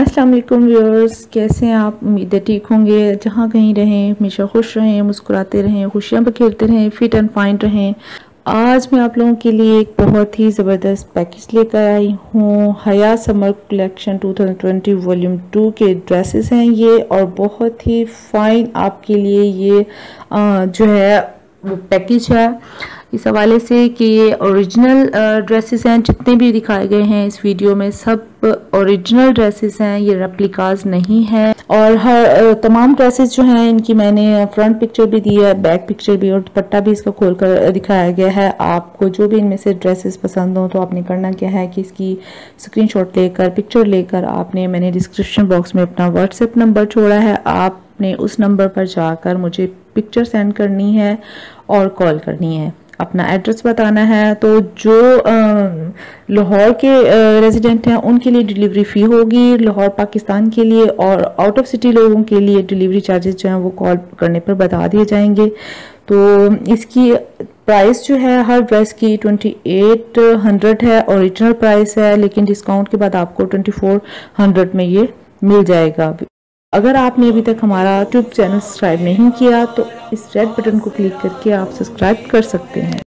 अस्सलाम वालेकुम व्यूअर्स, कैसे हैं आप? उम्मीद है ठीक होंगे। जहाँ कहीं रहें, हमेशा खुश रहें, मुस्कुराते रहें, खुशियाँ बखेरते रहें फिट एंड फाइन रहें। आज मैं आप लोगों के लिए एक बहुत ही ज़बरदस्त पैकेज लेकर आई हूँ। Haya summer collection 2020 volume two के ड्रेसेस हैं ये और बहुत ही फाइन आपके लिए ये जो है पैकेज है। इस हवाले से कि ये ओरिजिनल ड्रेसेस हैं, जितने भी दिखाए गए हैं इस वीडियो में, सब ओरिजिनल ड्रेसेस हैं, ये रेप्लिकाज नहीं है। और हर तमाम ड्रेसेस जो हैं, इनकी मैंने फ्रंट पिक्चर भी दी है बैक पिक्चर भी, और दुपट्टा भी इसका खोल कर दिखाया गया है। आपको जो भी इनमें से ड्रेसेस पसंद हो तो आपने करना क्या है कि इसकी स्क्रीनशॉट लेकर पिक्चर लेकर, आपने, मैंने डिस्क्रिप्शन बॉक्स में अपना व्हाट्सएप नंबर छोड़ा है। आपने उस नंबर पर जाकर मुझे पिक्चर सेंड करनी है और कॉल करनी है। अपना एड्रेस बताना है तो जो लाहौर के रेजिडेंट हैं, उनके लिए डिलीवरी फ़ी होगी, लाहौर पाकिस्तान के लिए और आउट ऑफ़ सिटी लोगों के लिए डिलीवरी चार्जेस जो हैं, वो कॉल करने पर बता दिए जाएँगे। तो इसकी प्राइस जो है, हर ड्रेस की ट्वेंटी एट हंड्रेड है ओरिजिनल प्राइस है, लेकिन डिस्काउंट के बाद आपको ट्वेंटी फोर हंड्रेड में ये मिल जाएगा। अगर आपने अभी तक हमारा यूट्यूब चैनल सब्सक्राइब नहीं किया तो इस रेड बटन को क्लिक करके आप सब्सक्राइब कर सकते हैं।